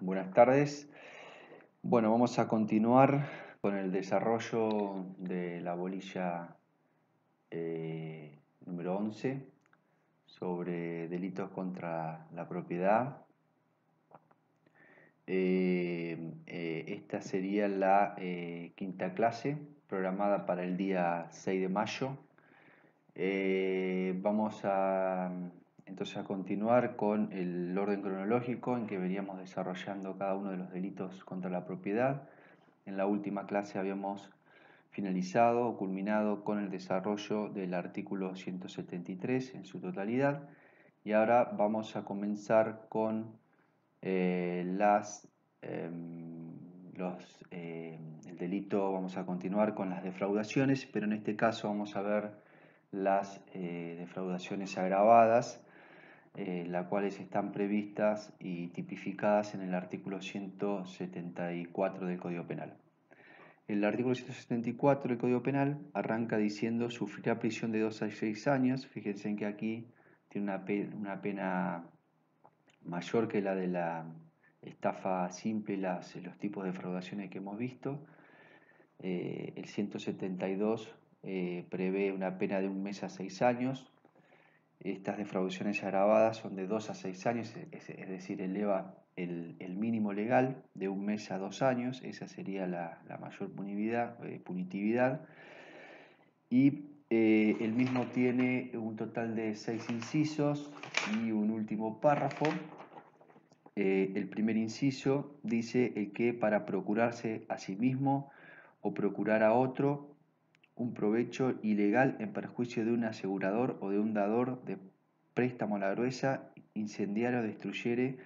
Buenas tardes. Bueno, vamos a continuar con el desarrollo de la bolilla eh, número 11 sobre delitos contra la propiedad. Eh, eh, esta sería la quinta clase programada para el día 6 de mayo. vamos a entonces a continuar con el orden cronológico en que veníamos desarrollando cada uno de los delitos contra la propiedad. En la última clase habíamos finalizado o culminado con el desarrollo del artículo 173 en su totalidad. Y ahora vamos a comenzar con eh, las, em, los, em, el delito, vamos a continuar con las defraudaciones, pero en este caso vamos a ver las eh, defraudaciones agravadas eh, las cuales están previstas y tipificadas en el artículo 174 del Código Penal. El artículo 174 del Código Penal arranca diciendo sufrirá prisión de 2 a 6 años. Fíjense en que aquí tiene una pena, mayor que la de la estafa simple y los tipos de defraudaciones que hemos visto. Eh, el 172 eh, prevé una pena de un mes a 6 años, estas defraudaciones agravadas son de 2 a 6 años, es, decir, eleva el, mínimo legal de un mes a dos años, esa sería la, mayor eh, punitividad. Y eh, el mismo tiene un total de seis incisos y un último párrafo. Eh, el primer inciso dice el que para procurarse a sí mismo o procurar a otro un provecho ilegal en perjuicio de un asegurador o de un dador de préstamo a la gruesa, incendiario destruyere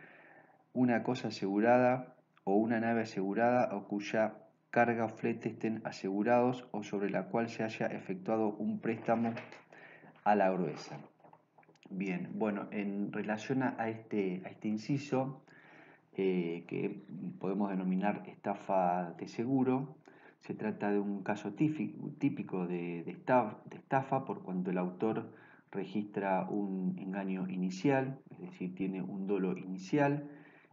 una cosa asegurada o una nave asegurada o cuya carga o flete estén asegurados o sobre la cual se haya efectuado un préstamo a la gruesa. Bien, bueno, en relación a este, a este inciso, eh, que podemos denominar estafa de seguro, se trata de un caso típico de, estafa por cuanto el autor registra un engaño inicial, es decir, tiene un dolo inicial,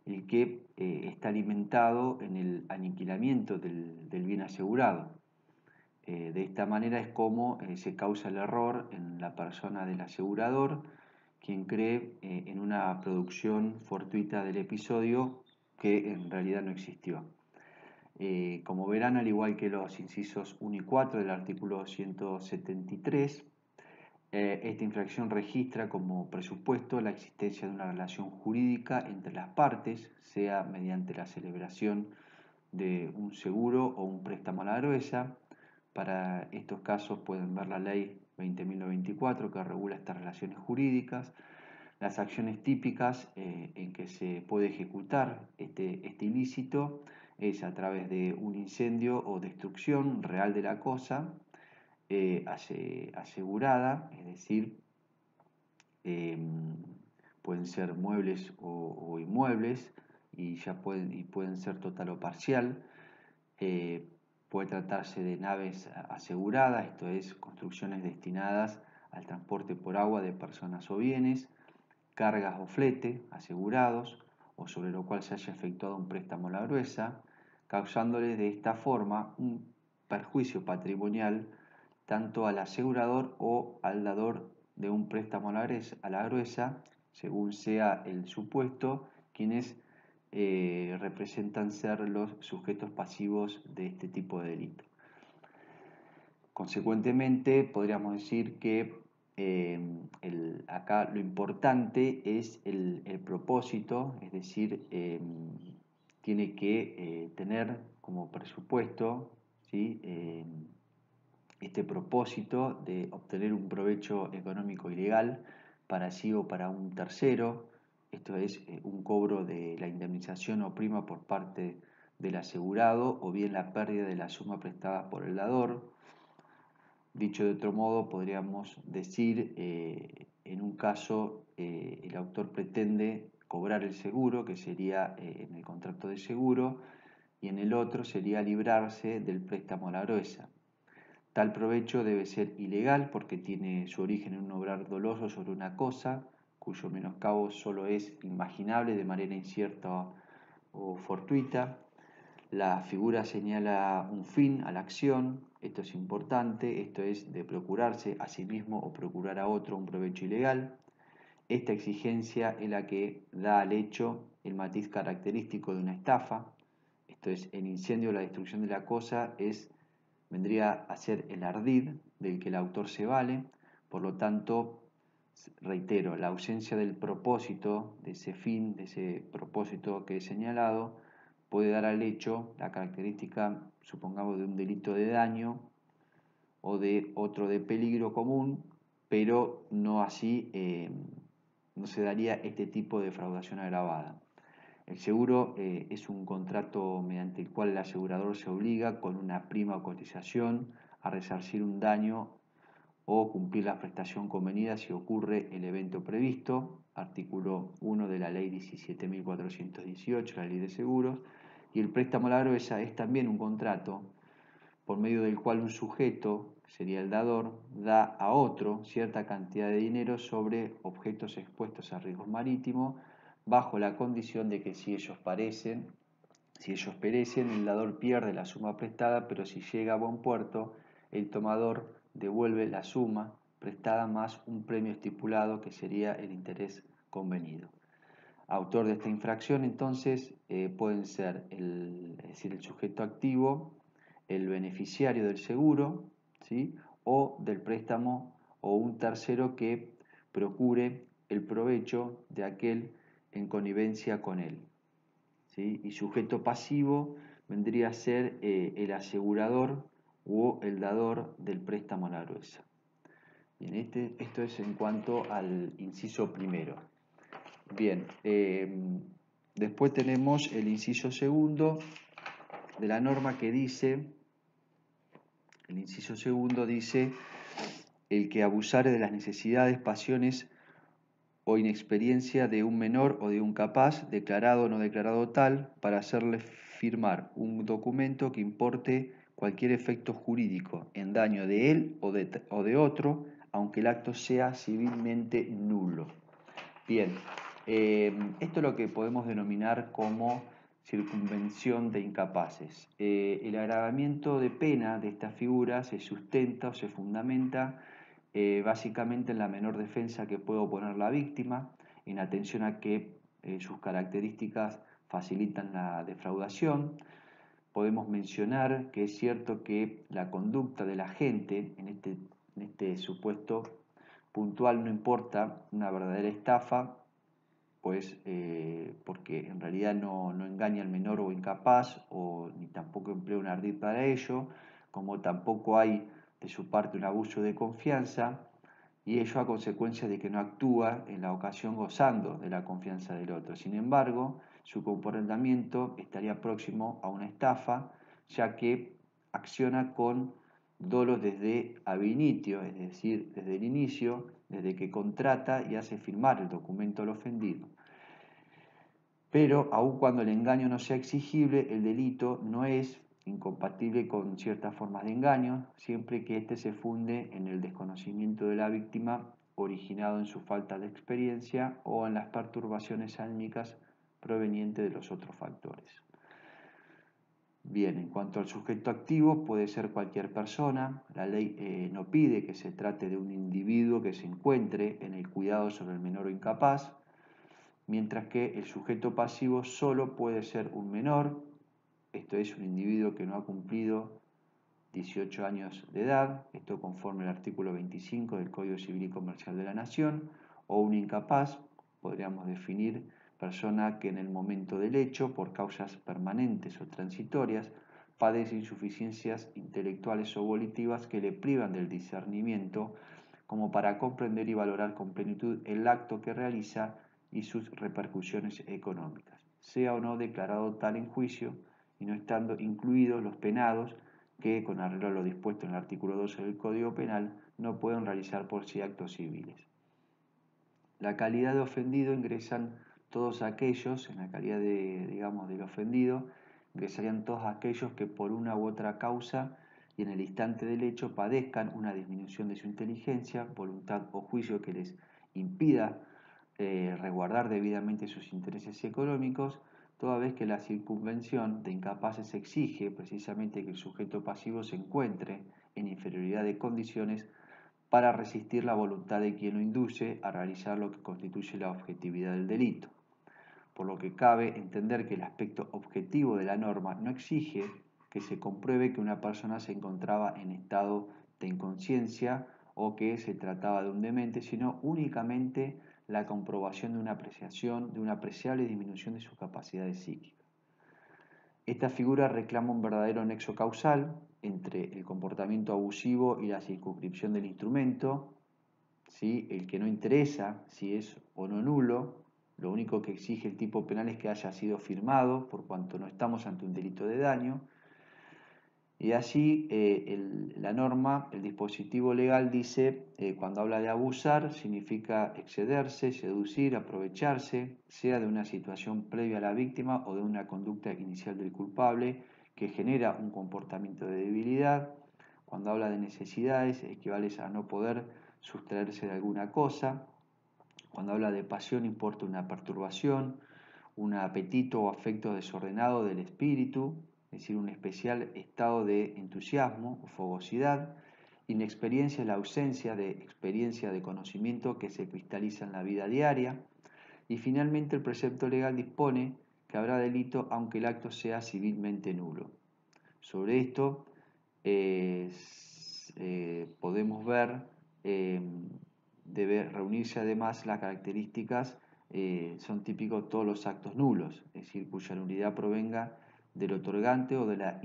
el que eh, está alimentado en el aniquilamiento del, bien asegurado. Eh, de esta manera es como eh, se causa el error en la persona del asegurador, quien cree en una producción fortuita del episodio que en realidad no existió. Eh, como verán, al igual que los incisos 1 y 4 del artículo 173, eh, esta infracción registra como presupuesto la existencia de una relación jurídica entre las partes, sea mediante la celebración de un seguro o un préstamo a la gruesa. Para estos casos pueden ver la ley 20.024 que regula estas relaciones jurídicas, las acciones típicas eh, en que se puede ejecutar este, este ilícito es a través de un incendio o destrucción real de la cosa eh, asegurada, es decir, em, pueden ser muebles o, inmuebles y ya pueden, y pueden ser total o parcial. Eh, puede tratarse de naves aseguradas, esto es, construcciones destinadas al transporte por agua de personas o bienes, cargas o flete asegurados, o sobre lo cual se haya efectuado un préstamo a la gruesa, causándole de esta forma un perjuicio patrimonial tanto al asegurador o al dador de un préstamo a la gruesa, según sea el supuesto, quienes eh, representan ser los sujetos pasivos de este tipo de delito. Consecuentemente, podríamos decir que eh, acá lo importante es el, propósito, es decir, eh, tiene que eh, tener como presupuesto eh, este propósito de obtener un provecho económico ilegal para sí o para un tercero, esto es eh, un cobro de la indemnización o prima por parte del asegurado o bien la pérdida de la suma prestada por el dador. Dicho de otro modo, podríamos decir, en un caso, el autor pretende cobrar el seguro, que sería eh, en el contrato de seguro, y en el otro sería librarse del préstamo a la gruesa. Tal provecho debe ser ilegal porque tiene su origen en un obrar doloso sobre una cosa cuyo menoscabo solo es imaginable de manera incierta o fortuita. La figura señala un fin a la acción, esto es importante, esto es de procurarse a sí mismo o procurar a otro un provecho ilegal. Esta exigencia es la que da al hecho el matiz característico de una estafa, esto es, el incendio o la destrucción de la cosa es, vendría a ser el ardid del que el autor se vale, por lo tanto, reitero, la ausencia del propósito, de ese fin, de ese propósito que he señalado, puede dar al hecho la característica, supongamos, de un delito de daño o de otro de peligro común, pero no así, eh, no se daría este tipo de defraudación agravada. El seguro eh, es un contrato mediante el cual el asegurador se obliga con una prima o cotización a resarcir un daño o cumplir la prestación convenida si ocurre el evento previsto, artículo 1 de la ley 17.418, la ley de seguros, y el préstamo a la gruesa es también un contrato por medio del cual un sujeto, sería el dador, da a otro cierta cantidad de dinero sobre objetos expuestos a riesgos marítimos bajo la condición de que si ellos parecen, si ellos perecen, el dador pierde la suma prestada, pero si llega a buen puerto, el tomador devuelve la suma prestada más un premio estipulado que sería el interés convenido. Autor de esta infracción entonces eh, pueden ser el, decir, el sujeto activo, el beneficiario del seguro, o del préstamo o un tercero que procure el provecho de aquel en connivencia con él. Y sujeto pasivo vendría a ser eh, el asegurador o el dador del préstamo a la gruesa. Bien, este, esto es en cuanto al inciso primero. Bien, em, después tenemos el inciso segundo de la norma que dice, el inciso segundo dice, el que abusare de las necesidades, pasiones o inexperiencia de un menor o de un capaz, declarado o no declarado tal, para hacerle firmar un documento que importe cualquier efecto jurídico en daño de él o de, otro, aunque el acto sea civilmente nulo. Bien, eh, esto es lo que podemos denominar como circunvención de incapaces. Eh, el agravamiento de pena de esta figura se sustenta o se fundamenta eh, básicamente en la menor defensa que puede oponer la víctima, en atención a que eh, sus características facilitan la defraudación. Podemos mencionar que es cierto que la conducta de la gente, en este, en este supuesto puntual, no importa una verdadera estafa, pues porque en realidad no, no, engaña al menor o incapaz, o ni tampoco emplea un ardid para ello, como tampoco hay de su parte un abuso de confianza y ello a consecuencia de que no actúa en la ocasión gozando de la confianza del otro. Sin embargo, su comportamiento estaría próximo a una estafa, ya que acciona con dolo desde ab initio, es decir, desde el inicio, desde que contrata y hace firmar el documento al ofendido. Pero aun cuando el engaño no sea exigible, el delito no es incompatible con ciertas formas de engaño, siempre que éste se funde en el desconocimiento de la víctima originado en su falta de experiencia o en las perturbaciones álmicas provenientes de los otros factores. Bien, en cuanto al sujeto activo, puede ser cualquier persona. La ley eh, no pide que se trate de un individuo que se encuentre en el cuidado sobre el menor o incapaz, mientras que el sujeto pasivo solo puede ser un menor esto es un individuo que no ha cumplido 18 años de edad, esto conforme al artículo 25 del Código Civil y Comercial de la Nación, o un incapaz, podríamos definir persona que en el momento del hecho, por causas permanentes o transitorias, padece insuficiencias intelectuales o volitivas que le privan del discernimiento como para comprender y valorar con plenitud el acto que realiza y sus repercusiones económicas, sea o no declarado tal en juicio, y no estando incluidos los penados que, con arreglo a lo dispuesto en el artículo 12 del Código Penal, no pueden realizar por sí actos civiles. La calidad de ofendido ingresan todos aquellos, en la calidad de, digamos, del ofendido, ingresarían todos aquellos que por una u otra causa y en el instante del hecho padezcan una disminución de su inteligencia, voluntad o juicio que les impida eh, resguardar debidamente sus intereses económicos, toda vez que la circunvención de incapaces exige precisamente que el sujeto pasivo se encuentre en inferioridad de condiciones para resistir la voluntad de quien lo induce a realizar lo que constituye la objetividad del delito. Por lo que cabe entender que el aspecto objetivo de la norma no exige que se compruebe que una persona se encontraba en estado de inconsciencia o que se trataba de un demente, sino únicamente la comprobación de una apreciación, de una apreciable disminución de sus capacidades psíquicas. Esta figura reclama un verdadero nexo causal entre el comportamiento abusivo y la circunscripción del instrumento, ¿sí? el que no interesa si es o no nulo, lo único que exige el tipo penal es que haya sido firmado, por cuanto no estamos ante un delito de daño, y así eh, la norma, el dispositivo legal dice, eh, cuando habla de abusar, significa excederse, seducir, aprovecharse, sea de una situación previa a la víctima o de una conducta inicial del culpable que genera un comportamiento de debilidad. Cuando habla de necesidades, equivale a no poder sustraerse de alguna cosa. Cuando habla de pasión, importa una perturbación, un apetito o afecto desordenado del espíritu, es decir, un especial estado de entusiasmo o fogosidad. Inexperiencia es la ausencia de experiencia de conocimiento que se cristaliza en la vida diaria. Y finalmente el precepto legal dispone que habrá delito aunque el acto sea civilmente nulo. Sobre esto eh, podemos ver, eh, debe reunirse además las características, eh, son típicos todos los actos nulos, es decir, cuya nulidad provenga del otorgante o de la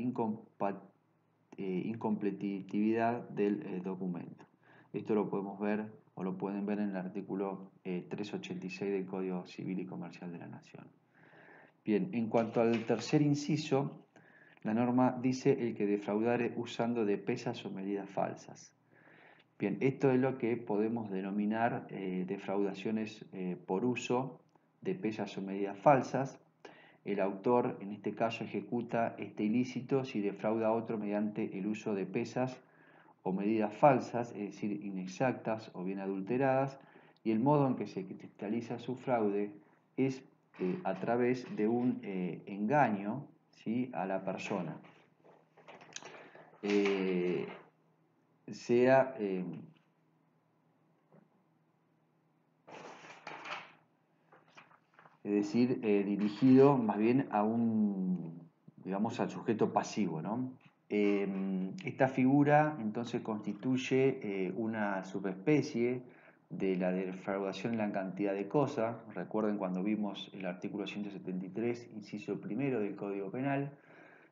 eh, incompletividad del eh, documento. Esto lo podemos ver o lo pueden ver en el artículo 386 eh, del Código Civil y Comercial de la Nación. Bien, en cuanto al tercer inciso, la norma dice el que defraudare usando de pesas o medidas falsas. Bien, esto es lo que podemos denominar defraudaciones por uso de pesas o medidas falsas el autor, en este caso, ejecuta este ilícito si defrauda a otro mediante el uso de pesas o medidas falsas, es decir, inexactas o bien adulteradas, y el modo en que se cristaliza su fraude es eh, a través de un eh, engaño ¿sí? a la persona. Eh, sea es decir, eh, dirigido más bien a un, digamos, al sujeto pasivo. Em, esta figura entonces constituye eh, una subespecie de la defraudación en la cantidad de cosas. Recuerden cuando vimos el artículo 173, inciso primero del Código Penal,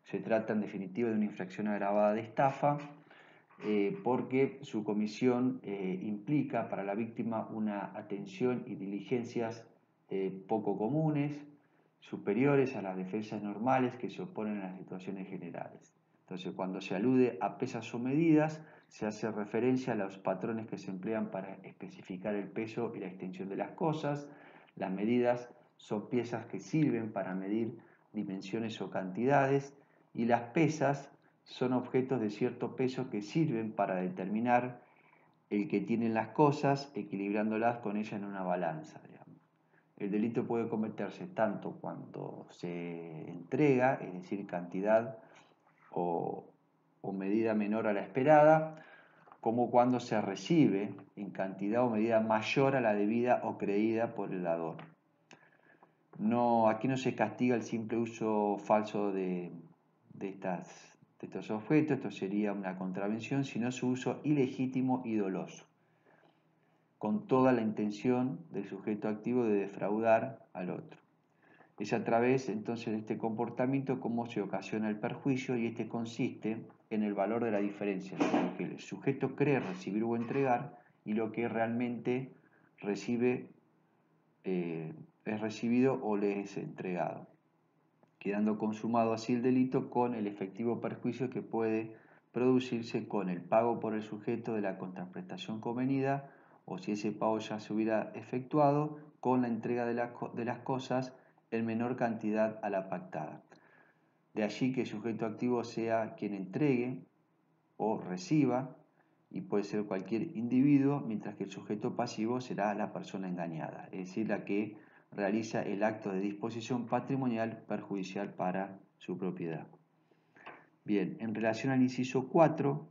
se trata en definitiva de una infracción agravada de estafa, eh, porque su comisión implica para la víctima una atención y diligencias eh, poco comunes, superiores a las defensas normales que se oponen a las situaciones generales. Entonces, cuando se alude a pesas o medidas, se hace referencia a los patrones que se emplean para especificar el peso y la extensión de las cosas. Las medidas son piezas que sirven para medir dimensiones o cantidades y las pesas son objetos de cierto peso que sirven para determinar el que tienen las cosas, equilibrándolas con ellas en una balanza. El delito puede cometerse tanto cuando se entrega, es decir, cantidad o, medida menor a la esperada, como cuando se recibe en cantidad o medida mayor a la debida o creída por el dador. No, aquí no se castiga el simple uso falso de, estas, de estos objetos, esto sería una contravención, sino su uso ilegítimo y doloso con toda la intención del sujeto activo de defraudar al otro. Es a través entonces de este comportamiento cómo se ocasiona el perjuicio y este consiste en el valor de la diferencia entre lo que el sujeto cree recibir o entregar y lo que realmente recibe, eh, es recibido o le es entregado, quedando consumado así el delito con el efectivo perjuicio que puede producirse con el pago por el sujeto de la contraprestación convenida o si ese pago ya se hubiera efectuado con la entrega de, las cosas en menor cantidad a la pactada. De allí que el sujeto activo sea quien entregue o reciba, y puede ser cualquier individuo, mientras que el sujeto pasivo será la persona engañada, es decir, la que realiza el acto de disposición patrimonial perjudicial para su propiedad. Bien, en relación al inciso 4,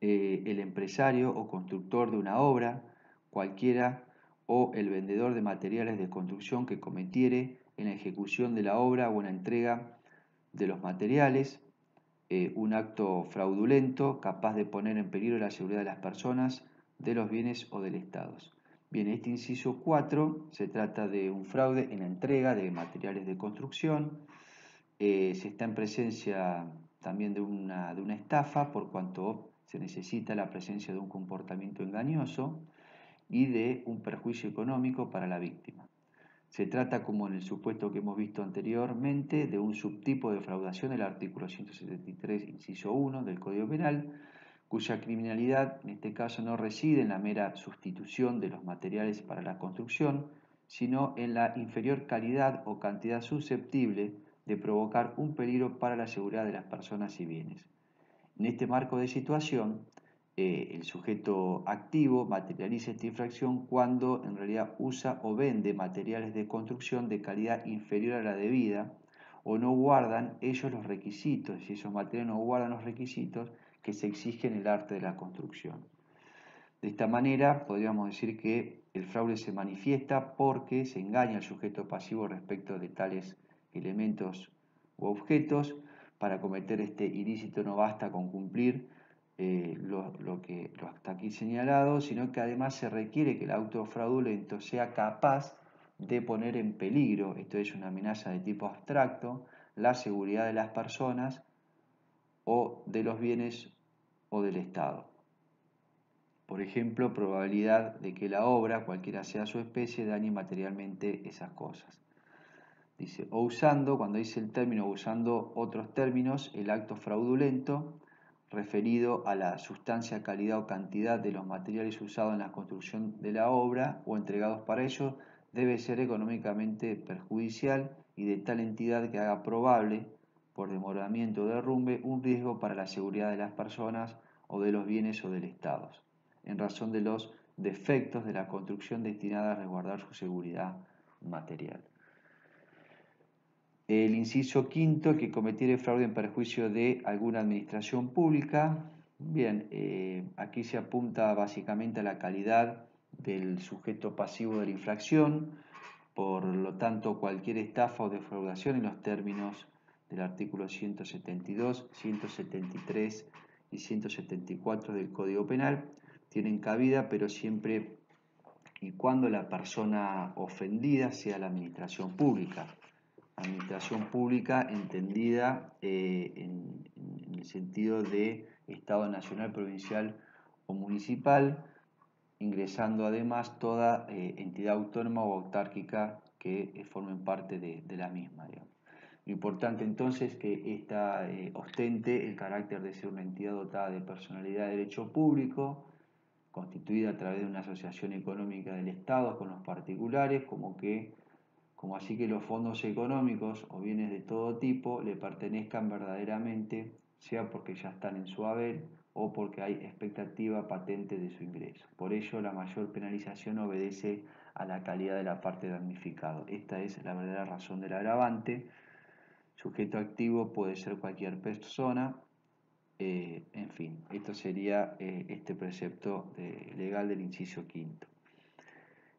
eh, el empresario o constructor de una obra, cualquiera, o el vendedor de materiales de construcción que cometiere en la ejecución de la obra o en la entrega de los materiales, eh, un acto fraudulento capaz de poner en peligro la seguridad de las personas, de los bienes o del Estado. Bien, este inciso 4 se trata de un fraude en la entrega de materiales de construcción. Eh, se está en presencia también de una, de una estafa por cuanto se necesita la presencia de un comportamiento engañoso y de un perjuicio económico para la víctima. Se trata, como en el supuesto que hemos visto anteriormente, de un subtipo de fraudación del artículo 173, inciso 1 del Código Penal, cuya criminalidad en este caso no reside en la mera sustitución de los materiales para la construcción, sino en la inferior calidad o cantidad susceptible de provocar un peligro para la seguridad de las personas y bienes. En este marco de situación, eh, el sujeto activo materializa esta infracción cuando en realidad usa o vende materiales de construcción de calidad inferior a la debida o no guardan ellos los requisitos, si esos materiales no guardan los requisitos que se exigen en el arte de la construcción. De esta manera podríamos decir que el fraude se manifiesta porque se engaña al sujeto pasivo respecto de tales elementos u objetos. Para cometer este ilícito no basta con cumplir eh, lo, que lo hasta aquí señalado, sino que además se requiere que el auto fraudulento sea capaz de poner en peligro, esto es una amenaza de tipo abstracto, la seguridad de las personas o de los bienes o del Estado. Por ejemplo, probabilidad de que la obra, cualquiera sea su especie, dañe materialmente esas cosas. Dice, o usando, cuando dice el término, usando otros términos, el acto fraudulento referido a la sustancia, calidad o cantidad de los materiales usados en la construcción de la obra o entregados para ello, debe ser económicamente perjudicial y de tal entidad que haga probable, por demoramiento o derrumbe, un riesgo para la seguridad de las personas o de los bienes o del Estado, en razón de los defectos de la construcción destinada a resguardar su seguridad material. El inciso quinto, que cometiere fraude en perjuicio de alguna administración pública. Bien, eh, aquí se apunta básicamente a la calidad del sujeto pasivo de la infracción, por lo tanto cualquier estafa o defraudación en los términos del artículo 172, 173 y 174 del Código Penal tienen cabida, pero siempre y cuando la persona ofendida sea la administración pública administración pública entendida eh, en, el sentido de Estado nacional, provincial o municipal, ingresando además toda eh, entidad autónoma o autárquica que eh, formen parte de, la misma. Importante entonces es que esta ostente el carácter de ser una entidad dotada de personalidad de derecho público, constituida a través de una asociación económica del Estado con los particulares, como que como así que los fondos económicos o bienes de todo tipo le pertenezcan verdaderamente, sea porque ya están en su haber o porque hay expectativa patente de su ingreso. Por ello, la mayor penalización obedece a la calidad de la parte damnificada. Esta es la verdadera razón del agravante. Sujeto activo puede ser cualquier persona. Eh, en fin, esto sería eh, este precepto legal del inciso quinto.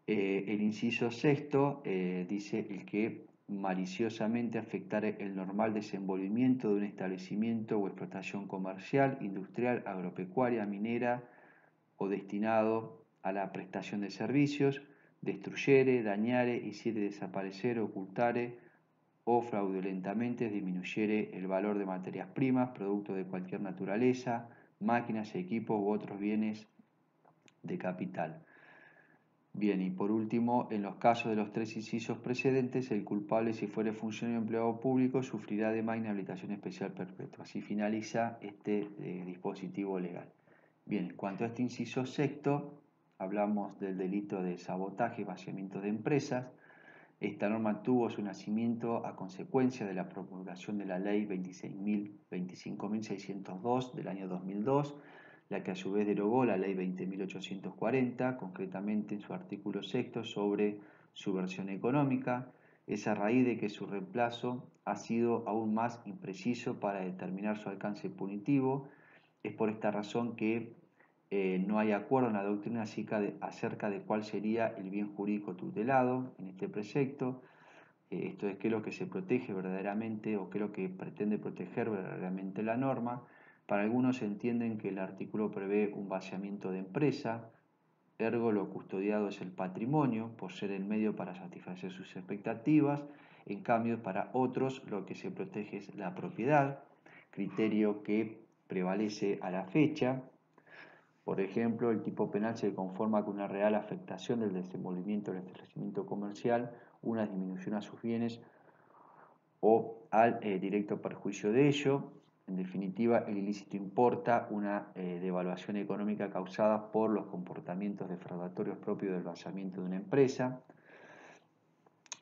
Eh, el inciso sexto eh, dice el que maliciosamente afectar el normal desenvolvimiento de un establecimiento o explotación comercial, industrial, agropecuaria, minera o destinado a la prestación de servicios, destruyere, dañare, hiciere desaparecer, ocultare o fraudulentamente disminuyere el valor de materias primas, producto de cualquier naturaleza, máquinas, equipos u otros bienes de capital Bien, y por último, en los casos de los tres incisos precedentes, el culpable, si fuere funcionario empleado público, sufrirá además inhabilitación especial perpetua. Así finaliza este eh, dispositivo legal. Bien, en cuanto a este inciso sexto, hablamos del delito de sabotaje y vaciamiento de empresas. Esta norma tuvo su nacimiento a consecuencia de la promulgación de la ley 25.602 del año 2002 la que a su vez derogó la ley 20.840, concretamente en su artículo sexto sobre su versión económica, es a raíz de que su reemplazo ha sido aún más impreciso para determinar su alcance punitivo. Es por esta razón que eh, no hay acuerdo en la doctrina acerca de, cuál sería el bien jurídico tutelado en este precepto. Eh, esto es qué es lo que se protege verdaderamente o qué es lo que pretende proteger verdaderamente la norma. Para algunos entienden que el artículo prevé un vaciamiento de empresa, ergo lo custodiado es el patrimonio, por ser el medio para satisfacer sus expectativas, en cambio para otros lo que se protege es la propiedad, criterio que prevalece a la fecha. Por ejemplo, el tipo penal se conforma con una real afectación del desenvolvimiento del establecimiento comercial, una disminución a sus bienes o al eh, directo perjuicio de ello, en definitiva, el ilícito importa una eh, devaluación económica causada por los comportamientos defraudatorios propios del basamiento de una empresa.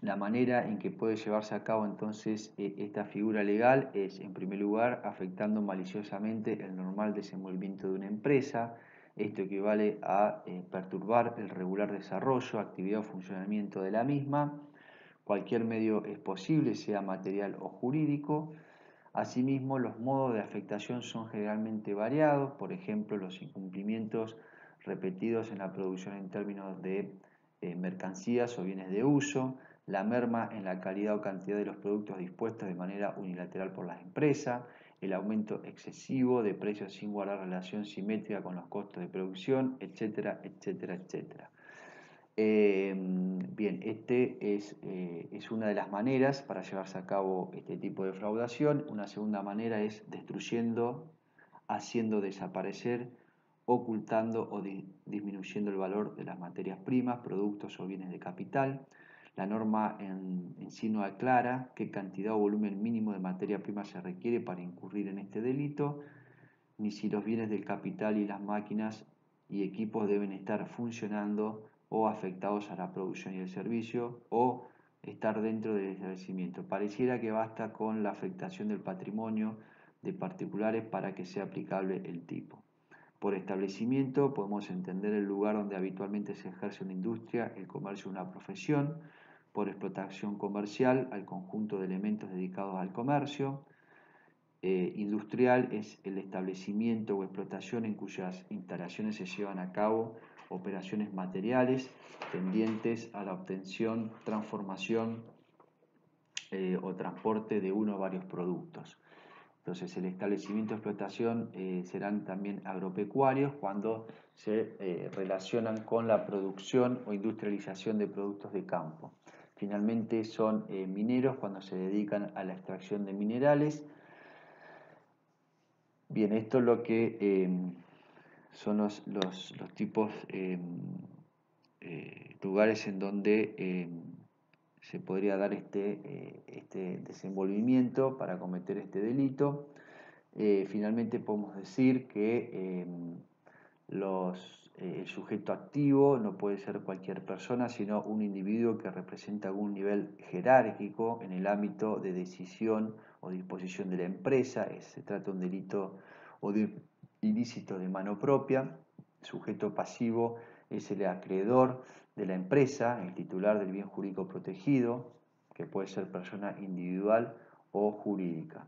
La manera en que puede llevarse a cabo entonces e, esta figura legal es, en primer lugar, afectando maliciosamente el normal desenvolvimiento de una empresa. Esto equivale a eh, perturbar el regular desarrollo, actividad o funcionamiento de la misma. Cualquier medio es posible, sea material o jurídico. Asimismo, los modos de afectación son generalmente variados, por ejemplo, los incumplimientos repetidos en la producción en términos de eh, mercancías o bienes de uso, la merma en la calidad o cantidad de los productos dispuestos de manera unilateral por las empresas, el aumento excesivo de precios sin guardar relación simétrica con los costos de producción, etcétera, etcétera, etcétera. Em, bien, este es, eh, es, una de las maneras para llevarse a cabo este tipo de fraudación. Una segunda manera es destruyendo, haciendo desaparecer, ocultando o disminuyendo el valor de las materias primas, productos o bienes de capital. La norma en, sí no aclara qué cantidad o volumen mínimo de materia prima se requiere para incurrir en este delito, ni si los bienes del capital y las máquinas y equipos deben estar funcionando o afectados a la producción y el servicio o estar dentro del establecimiento. Pareciera que basta con la afectación del patrimonio de particulares para que sea aplicable el tipo. Por establecimiento podemos entender el lugar donde habitualmente se ejerce una industria, el comercio una profesión, por explotación comercial al conjunto de elementos dedicados al comercio. Eh, industrial es el establecimiento o explotación en cuyas instalaciones se llevan a cabo operaciones materiales tendientes a la obtención, transformación eh, o transporte de uno o varios productos. Entonces el establecimiento de explotación eh, serán también agropecuarios cuando se relacionan con la producción o industrialización de productos de campo. Finalmente son mineros cuando se dedican a la extracción de minerales. Bien, esto es lo que son los, los, tipos, eh, eh, lugares en donde eh, se podría dar este, este desenvolvimiento para cometer este delito. finalmente podemos decir que los, el sujeto activo no puede ser cualquier persona, sino un individuo que representa algún nivel jerárquico en el ámbito de decisión o disposición de la empresa. Se trata de un delito o de ilícito de mano propia, sujeto pasivo es el acreedor de la empresa, el titular del bien jurídico protegido, que puede ser persona individual o jurídica.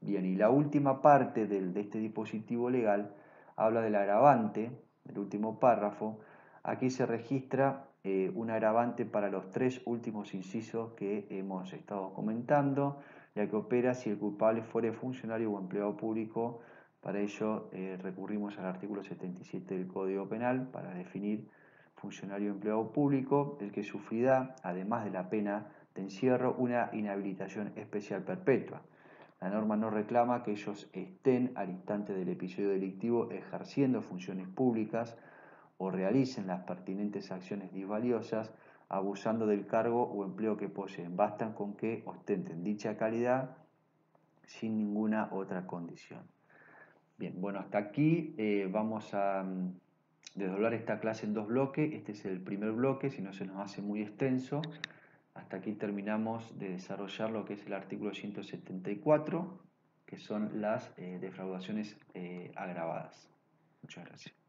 Bien, y la última parte de este dispositivo legal habla del agravante, el último párrafo. Aquí se registra eh, un agravante para los tres últimos incisos que hemos estado comentando, ya que opera si el culpable fuere funcionario o empleado público para ello eh, recurrimos al artículo 77 del Código Penal para definir funcionario empleado público, el que sufrirá, además de la pena de encierro, una inhabilitación especial perpetua. La norma no reclama que ellos estén al instante del episodio delictivo ejerciendo funciones públicas o realicen las pertinentes acciones disvaliosas abusando del cargo o empleo que poseen. Bastan con que ostenten dicha calidad sin ninguna otra condición. Bien, bueno, hasta aquí eh, vamos a mm, desdoblar esta clase en dos bloques. Este es el primer bloque, si no se nos hace muy extenso. Hasta aquí terminamos de desarrollar lo que es el artículo 174, que son las eh, defraudaciones eh, agravadas. Muchas gracias.